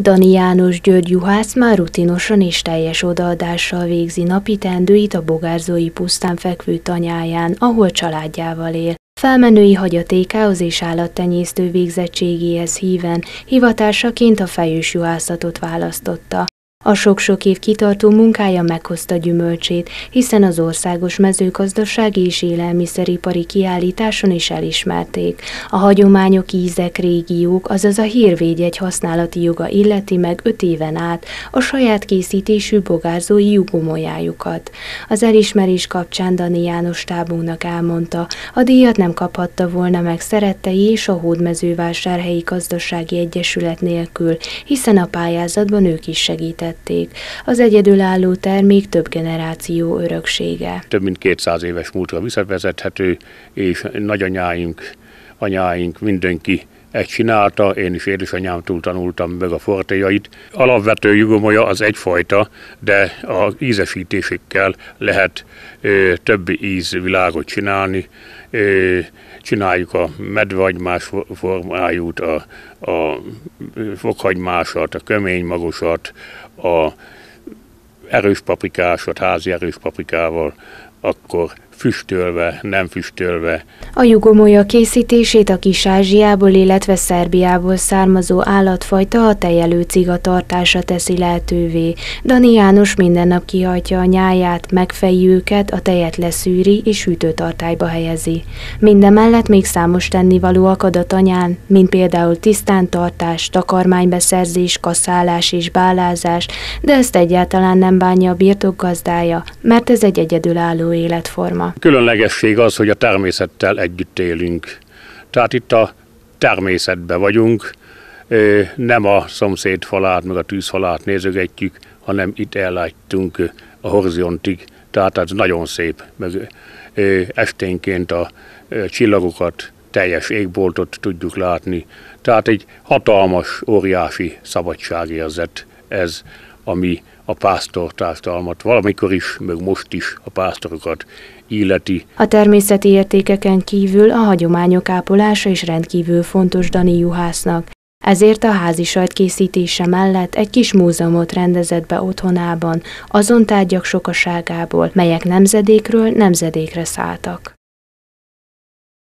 Dani János György juhász már rutinosan és teljes odaadással végzi napi tendőit a bogárzói pusztán fekvő tanyáján, ahol családjával él. Felmenői hagyatékához és állattenyésztő végzettségéhez híven hivatásaként a fejős juhászatot választotta. A sok-sok év kitartó munkája meghozta gyümölcsét, hiszen az országos mezőgazdasági és élelmiszeripari kiállításon is elismerték. A hagyományok, ízek, régiók, azaz a hírvédjegy használati joga illeti meg öt éven át a saját készítésű bogárzói jugomolyájukat. Az elismerés kapcsán Dani János tábunknak elmondta, a díjat nem kaphatta volna meg szerettei és a Hódmezővásárhelyi Gazdasági Egyesület nélkül, hiszen a pályázatban ők is segítettek tették. Az egyedülálló termék több generáció öröksége. Több mint 200 éves múltra visszavezethető, és nagyanyáink, anyáink, mindenki egy csinálta, én is édesanyámtól tanultam meg a fortéjait. Alapvető jugomolya az egyfajta, de az ízesítésekkel lehet ö, több ízvilágot csinálni. Ö, csináljuk a medvehagymás formájút, a, a fokhagymásat, a kömény magosat, a erős paprikásat, házi erős paprikával, akkor füstölve, nem füstölve. A jugomolya készítését a Kis-Ázsiából, illetve Szerbiából származó állatfajta a tejelő ciga tartása teszi lehetővé. Dani János minden nap kihajtja a nyáját, megfejű őket, a tejet leszűri és hűtőtartályba helyezi. Mindemellett még számos tennivaló akad a tanyán, mint például tisztántartás, takarmánybeszerzés, kaszálás és bálázás, de ezt egyáltalán nem bánja a birtokgazdája, mert ez egy egyedülálló életforma. Különlegesség az, hogy a természettel együtt élünk. Tehát itt a természetben vagyunk, nem a szomszéd falát, meg a tűzfalát nézögetjük, hanem itt elláttunk a horizontig. Tehát ez nagyon szép, meg esténként a csillagokat, teljes égboltot tudjuk látni. Tehát egy hatalmas, óriási szabadságérzet ez, ami a pásztortártalmat, valamikor is, meg most is a pásztorokat illeti. A természeti értékeken kívül a hagyományok ápolása is rendkívül fontos Dani Juhásznak. Ezért a házi sajt készítése mellett egy kis múzeumot rendezett be otthonában, azon tárgyak sokaságából, melyek nemzedékről nemzedékre szálltak.